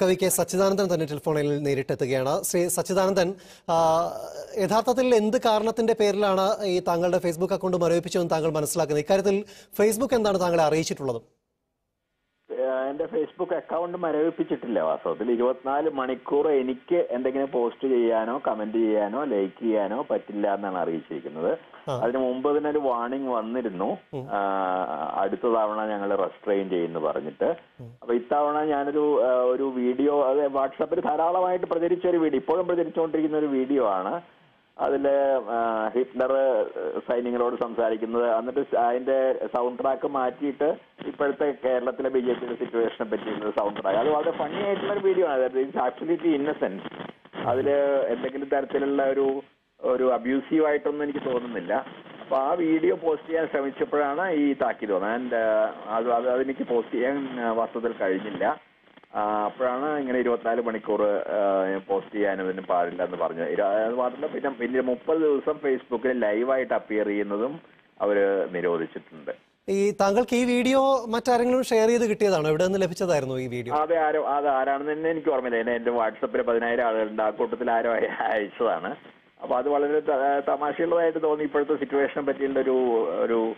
കവി കെ സച്ചിദാനന്ദൻ തന്നെ ടെലിഫോണിൽ നേരിട്ടെത്തുകയാണ്. ശ്രീ സച്ചിദാനന്ദൻ യഥാർത്ഥത്തിൽ എന്ത് കാരണത്തിന്റെ പേരിലാണ് ഈ താങ്കളുടെ ഫേസ്ബുക്ക് അക്കൗണ്ട് മരവിപ്പിച്ചതെന്ന് താങ്കൾ മനസ്സിലാക്കുന്നത്? ഇക്കാര്യത്തിൽ ഫേസ്ബുക്ക് എന്താണ് താങ്കളെ അറിയിച്ചിട്ടുള്ളത്? എന്റെ ഫേസ്ബുക്ക് അക്കൗണ്ട് മരവിപ്പിച്ചിട്ടില്ല. വാസ്തവത്തിൽ ഇരുപത്തിനാല് മണിക്കൂർ എനിക്ക് എന്തെങ്കിലും പോസ്റ്റ് ചെയ്യാനോ കമന്റ് ചെയ്യാനോ ലൈക്ക് ചെയ്യാനോ പറ്റില്ല എന്നാണ് അറിയിച്ചിരിക്കുന്നത്. അതിനു മുമ്പ് തന്നെ ഒരു വാർണിംഗ് വന്നിരുന്നു. അടുത്ത തവണ ഞങ്ങൾ റെസ്ട്രെയിൻ ചെയ്യുന്നു പറഞ്ഞിട്ട്. അപ്പൊ ഇത്തവണ ഞാനൊരു ഒരു വീഡിയോ അത് വാട്സാപ്പിൽ ധാരാളമായിട്ട് പ്രചരിച്ച ഒരു വീഡിയോ ഇപ്പോഴും പ്രചരിച്ചുകൊണ്ടിരിക്കുന്ന ഒരു വീഡിയോ ആണ്. ആഹ് ഹിറ്റ്ലർ സൈന്യങ്ങളോട് സംസാരിക്കുന്നത്. എന്നിട്ട് അതിന്റെ സൗണ്ട് ട്രാക്ക് മാറ്റിയിട്ട് ഇപ്പോഴത്തെ കേരളത്തിലെ ബി ജെ പിയുടെ സിറ്റുവേഷനെ പറ്റിയുള്ള സൗണ്ട് ട്രാക്ക്. അത് വളരെ ഫണ്ണി ആയിട്ടുള്ള വീഡിയോ ആണ്. ഇറ്റ്സ് ആബ്സൊല്യൂട്ട്ലി ഇന്നസെന്റ് അതിൽ എന്തെങ്കിലും തരത്തിലുള്ള ഒരു ഒരു അബ്യൂസീവ് ആയിട്ടൊന്നും എനിക്ക് തോന്നുന്നില്ല. അപ്പൊ ആ വീഡിയോ പോസ്റ്റ് ചെയ്യാൻ ശ്രമിച്ചപ്പോഴാണ് ഈ താക്കീത് തോന്നുന്നത് അത് അത് അതെനിക്ക് പോസ്റ്റ് ചെയ്യാൻ വാസ്തവത്തിൽ കഴിഞ്ഞില്ല. അപ്പോഴാണ് ഇങ്ങനെ ഇരുപത്തിനാല് മണിക്കൂർ പോസ്റ്റ് ചെയ്യാനും ഇതിനും പാടില്ല എന്ന് പറഞ്ഞു അത് മാത്രമല്ല പിന്നെ പിന്നെ മുപ്പത് ദിവസം ഫേസ്ബുക്കിൽ ലൈവായിട്ട് അപ്പിയർ ചെയ്യുന്നതും അവർ നിരോധിച്ചിട്ടുണ്ട്. ഈ താങ്കൾക്ക് ഈ വീഡിയോ മറ്റാരെങ്കിലും ഷെയർ ചെയ്ത് കിട്ടിയതാണോ? എവിടെ നിന്ന് ലഭിച്ചതായിരുന്നു ഈ വീഡിയോ? അതെ ആരോ അത് ആരാണെന്ന് തന്നെ എനിക്ക് ഓർമ്മയില്ല. എന്നെ എന്റെ വാട്സപ്പിൽ പതിനായിരം ആളുകളുണ്ട്. ആ കൂട്ടത്തിൽ ആരോ അയ- അയച്ചതാണ്. അപ്പൊ അത് വളരെ തമാശയുള്ളതായിട്ട് തോന്നി. ഇപ്പോഴത്തെ സിറ്റുവേഷനെ പറ്റിയുള്ള ഒരു ഒരു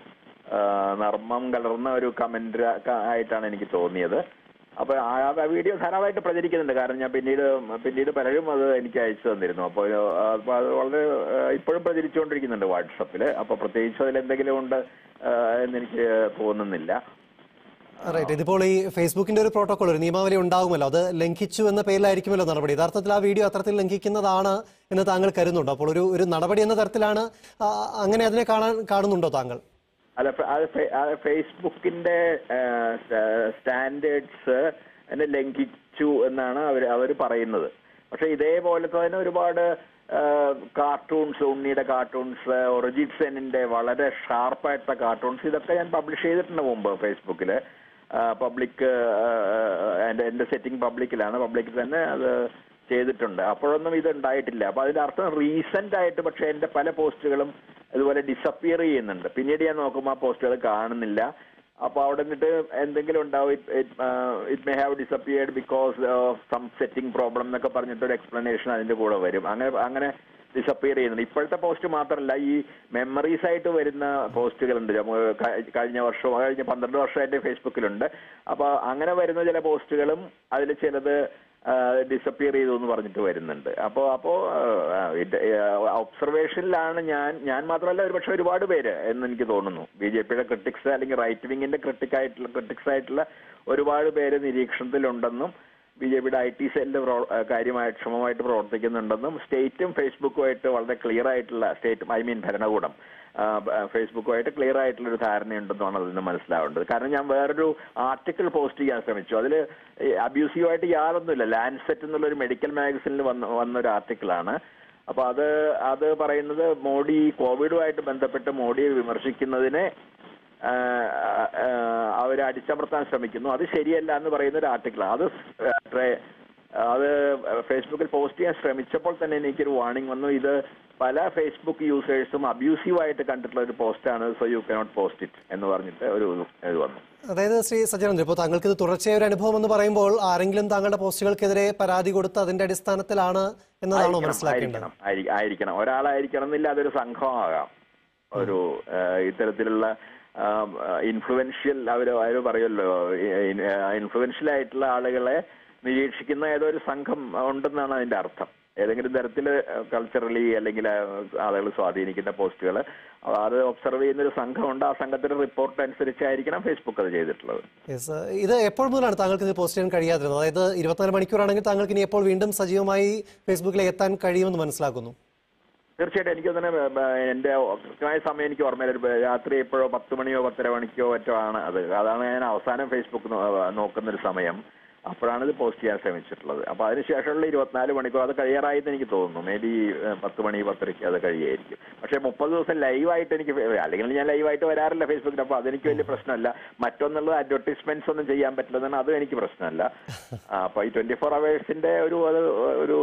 നർമ്മം കലർന്ന ഒരു കമന്റ് ആയിട്ടാണ് എനിക്ക് തോന്നിയത്. അപ്പൊ ആ വീഡിയോ ധാരാളമായിട്ട് പ്രചരിക്കുന്നുണ്ട്. കാരണം ഞാൻ പിന്നീട് പിന്നീട് പലരും അത് എനിക്ക് അയച്ചു തന്നിരുന്നു. അപ്പോൾ അപ്പൊ അത് വളരെ ഇപ്പോഴും പ്രചരിച്ചുകൊണ്ടിരിക്കുന്നുണ്ട് വാട്സപ്പിൽ അപ്പൊ പ്രത്യേകിച്ച് അതിൽ എന്തെങ്കിലും ഉണ്ട് എന്ന് എന്നെനിക്ക് തോന്നുന്നില്ല. റൈറ്റ് ഇതിപ്പോൾ ഈ ഫേസ്ബുക്കിന്റെ ഒരു പ്രോട്ടോകോൾ ഒരു നിയമാവലി ഉണ്ടാകുമല്ലോ. അത് ലംഘിച്ചു എന്ന പേരിലായിരിക്കുമല്ലോ നടപടി. യഥാർത്ഥത്തിൽ ആ വീഡിയോ അത്തരത്തിൽ ലംഘിക്കുന്നതാണ് എന്ന് താങ്കൾ കരുതുന്നുണ്ടോ? അപ്പോൾ ഒരു ഒരു നടപടി എന്ന തരത്തിലാണ് അങ്ങനെ അതിനെ കാണാൻ കാണുന്നുണ്ടോ താങ്കൾ? അല്ല അത് ഫേസ്ബുക്കിന്റെ സ്റ്റാൻഡേർഡ്സ് ലംഘിച്ചു എന്നാണ് അവർ അവർ പറയുന്നത്. പക്ഷെ ഇതേപോലെ തന്നെ ഒരുപാട് കാർട്ടൂൺസ് ഉണ്ണിയുടെ കാർട്ടൂൺസ് ഒറിജിത് സെനിന്റെ വളരെ ഷാർപ്പായിട്ടുള്ള കാർട്ടൂൺസ് ഇതൊക്കെ ഞാൻ പബ്ലിഷ് ചെയ്തിട്ടുണ്ട് മുമ്പ് ഫേസ്ബുക്കിൽ പബ്ലിക് എന്റെ എന്റെ സെറ്റിംഗ് പബ്ലിക്കിലാണ് പബ്ലിക്കിൽ തന്നെ അത് ചെയ്തിട്ടുണ്ട്. അപ്പോഴൊന്നും ഇത് ഉണ്ടായിട്ടില്ല അപ്പൊ അതിന്റെ അർത്ഥം റീസെന്റ് ആയിട്ട് പക്ഷെ എന്റെ പല പോസ്റ്റുകളും ഇതുപോലെ ഡിസപ്പിയർ ചെയ്യുന്നുണ്ട്. പിന്നീട് ഞാൻ നോക്കുമ്പോൾ ആ പോസ്റ്റുകൾ കാണുന്നില്ല. അപ്പൊ അവിടെ നിന്നിട്ട് എന്തെങ്കിലും ഉണ്ടാവും. It may have disappeared because of some setting problem എന്നൊക്കെ പറഞ്ഞിട്ട് ഒരു എക്സ്പ്ലനേഷൻ അതിന്റെ കൂടെ വരും. അങ്ങനെ അങ്ങനെ ഡിസപ്പിയർ ചെയ്യുന്നുണ്ട്. ഇപ്പോഴത്തെ പോസ്റ്റ് മാത്രമല്ല ഈ മെമ്മറീസ് ആയിട്ട് വരുന്ന പോസ്റ്റുകളുണ്ട് കഴിഞ്ഞ വർഷം കഴിഞ്ഞ പന്ത്രണ്ട് വർഷമായിട്ട് ഫേസ്ബുക്കിലുണ്ട് അപ്പൊ അങ്ങനെ വരുന്ന ചില പോസ്റ്റുകളും അതിൽ ചിലത് ഡിസപ്പിയർ ചെയ്തു എന്ന് പറഞ്ഞിട്ട് വരുന്നുണ്ട്. അപ്പോ അപ്പോ ഒബ്സർവേഷനിലാണ് ഞാൻ ഞാൻ മാത്രമല്ല ഒരുപക്ഷെ ഒരുപാട് പേര് എന്ന് എനിക്ക് തോന്നുന്നു. ബി ജെ പിയുടെ ക്രിട്ടിക്സ് അല്ലെങ്കിൽ റൈറ്റ് വിങ്ങിന്റെ ക്രിട്ടിക് ആയിട്ടുള്ള ക്രിട്ടിക്സ് ആയിട്ടുള്ള ഒരുപാട് പേര് നിരീക്ഷണത്തിലുണ്ടെന്നും ബി ജെ പിയുടെ ഐ ടി സെല്ല് കാര്യമായി ക്ഷമമായിട്ട് പ്രവർത്തിക്കുന്നുണ്ടെന്നും സ്റ്റേറ്റും ഫേസ്ബുക്കുമായിട്ട് വളരെ ക്ലിയർ ആയിട്ടുള്ള സ്റ്റേറ്റ് ഐ മീൻ ഭരണകൂടം ഫേസ്ബുക്കുമായിട്ട് ക്ലിയർ ആയിട്ടുള്ള ഒരു ധാരണയുണ്ടെന്നാണ് അതിൽ നിന്ന് മനസ്സിലാവേണ്ടത്. കാരണം ഞാൻ വേറൊരു ആർട്ടിക്കിൾ പോസ്റ്റ് ചെയ്യാൻ ശ്രമിച്ചു. അതിൽ അബ്യൂസീവായിട്ട് യാതൊന്നുമില്ല. ലാൻഡ്സെറ്റ് എന്നുള്ള ഒരു മെഡിക്കൽ മാഗസിനിൽ വന്ന വന്ന ഒരു ആർട്ടിക്കിളാണ്. അപ്പൊ അത് അത് പറയുന്നത് മോഡി കോവിഡുമായിട്ട് ബന്ധപ്പെട്ട് മോഡിയെ വിമർശിക്കുന്നതിനെ അവർ അടിച്ചമർത്താൻ ശ്രമിക്കുന്നു. അത് ശരിയല്ല എന്ന് പറയുന്ന ഒരു ആർട്ടിക്കിൾ അത് അത് ഫേസ്ബുക്കിൽ പോസ്റ്റ് ചെയ്യാൻ ശ്രമിച്ചപ്പോൾ തന്നെ എനിക്കൊരു വാർണിംഗ് വന്നു. ഇത് പല ഫേസ്ബുക്ക് യൂസേഴ്സും അബ്യൂസീവ് ആയിട്ട് കണ്ടിട്ടുള്ള ഒരു പോസ്റ്റാണ് so you cannot post it എന്ന് പറഞ്ഞിട്ട് ഒരു ഇത് വന്നു. അതായത് ശ്രീ സജ്ജനന്ദ്രൻ ഇപ്പോൾ താങ്കൾക്ക് ഇത് തുടർച്ചയായ ഒരു അനുഭവം എന്ന് പറയുമ്പോൾ ആരെങ്കിലും താങ്കളുടെ പോസ്റ്റുകൾക്കെതിരെ പരാതി കൊടുത്ത് അതിന്റെ അടിസ്ഥാനത്തിലാണ് എന്നതാണോ മനസ്സിലാക്കേണ്ടത്? ആയിരിക്കണം ആയി- ഒരാളായിരിക്കണം എന്നില്ല അതൊരു സംഘമാകാം. ഒരു ഇത്തരത്തിലുള്ള ഇൻഫ്ലുവൻഷ്യൽ അവർ അവർ പറയുമല്ലോ ഇൻഫ്ലുവൻഷ്യൽ ആയിട്ടുള്ള ആളുകളെ നിരീക്ഷിക്കുന്ന ഏതോ ഒരു സംഘം ഉണ്ടെന്നാണ് അതിന്റെ അർത്ഥം. ഏതെങ്കിലും തരത്തിൽ കൾച്ചറലി അല്ലെങ്കിൽ ആളുകൾ സ്വാധീനിക്കുന്ന പോസ്റ്റുകൾ അത് ഒബ്സർവ് ചെയ്യുന്ന ഒരു സംഘമുണ്ട് ആ സംഘത്തിന്റെ റിപ്പോർട്ട് അനുസരിച്ചായിരിക്കണം ഫേസ്ബുക്ക് അത് ചെയ്തിട്ടുള്ളത്. ഇത് എപ്പോൾ മുതലാണ് താങ്കൾക്ക് ഇത് പോസ്റ്റ് ചെയ്യാൻ കഴിയാതിരുന്നത്? അതായത് ഇരുപത്തിനാല് മണിക്കൂറാണെങ്കിൽ താങ്കൾക്ക് ഇനി എപ്പോൾ വീണ്ടും സജീവമായി ഫേസ്ബുക്കിൽ എത്താൻ കഴിയുമെന്ന് മനസ്സിലാക്കുന്നു? തീർച്ചയായിട്ടും എനിക്ക് തന്നെ എന്റെ കൃത്യമായ സമയം എനിക്ക് ഓർമ്മയില്ല. രാത്രി എപ്പോഴോ പത്ത് മണിയോ പത്തര മണിക്കോ മറ്റോ ആണ് അത്. അതാണ് ഞാൻ അവസാനം ഫേസ്ബുക്ക് നോക്കുന്ന ഒരു സമയം. അപ്പോഴാണ് ഇത് പോസ്റ്റ് ചെയ്യാൻ ശ്രമിച്ചിട്ടുള്ളത്. അപ്പൊ അതിനുശേഷമുള്ള ഇരുപത്തിനാല് മണിക്കൂർ അത് കഴിയാറായെന്ന് എനിക്ക് തോന്നുന്നു. മേ ബി പത്ത് മണി പത്തരയ്ക്ക് അത് കഴിയായിരിക്കും. പക്ഷേ മുപ്പത് ദിവസം ലൈവായിട്ട് എനിക്ക് അല്ലെങ്കിൽ ഞാൻ ലൈവായിട്ട് വരാറില്ല ഫേസ്ബുക്കിൽ അപ്പോൾ അതെനിക്ക് വലിയ പ്രശ്നമല്ല. മറ്റൊന്നുള്ളത് അഡ്വർട്ടൈസ്മെന്റ്സ് ഒന്നും ചെയ്യാൻ പറ്റില്ലെന്നാണ് അതും എനിക്ക് പ്രശ്നമല്ല. അപ്പോൾ അപ്പൊ ഈ ട്വന്റി ഫോർ അവേഴ്സിന്റെ ഒരു ഒരു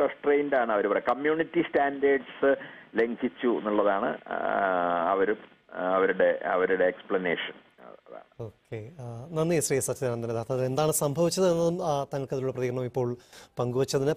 റെസ്ട്രെയിൻഡ് ആണ് അവർ കമ്മ്യൂണിറ്റി സ്റ്റാൻഡേർഡ്സ് ലംഘിച്ചു എന്നുള്ളതാണ് അവർ അവരുടെ അവരുടെ എക്സ്പ്ലനേഷൻ നന്ദി ശ്രീ സച്ചിദാനന്ദൻ യഥാർത്ഥത്തിൽ എന്താണ് സംഭവിച്ചത് എന്നും തനിക്കതിലുള്ള പ്രതികരണം ഇപ്പോൾ പങ്കുവച്ചതിന്